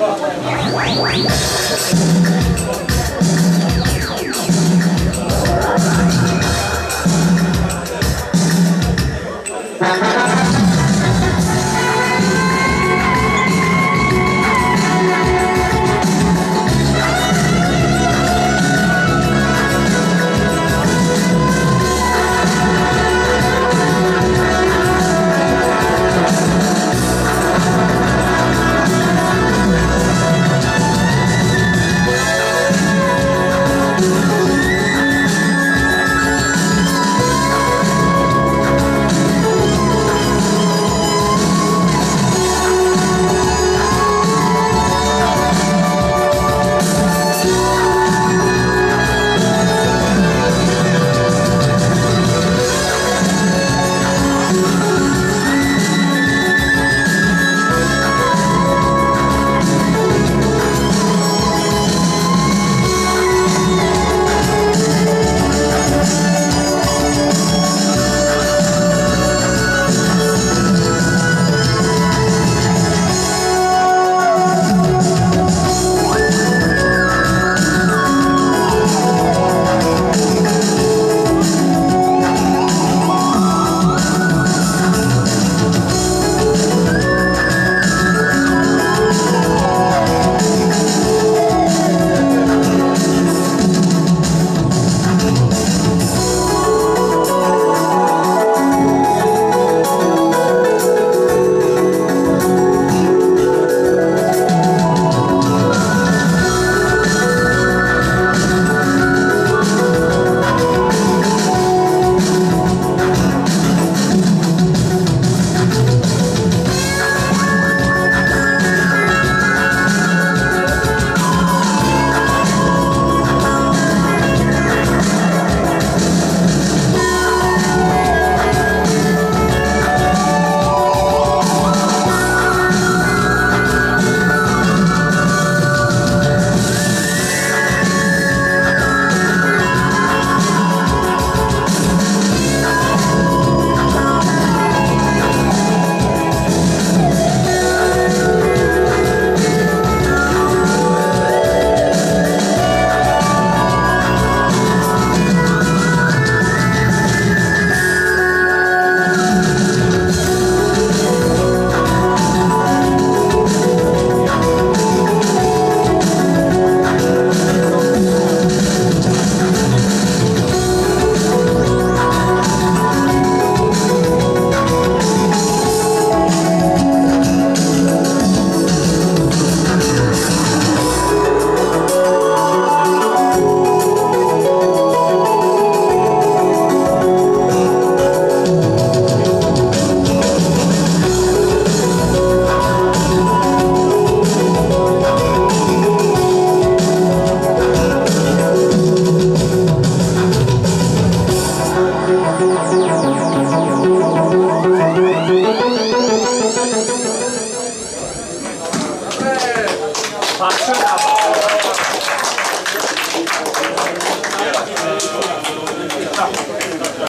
Thank you. 吃大饱。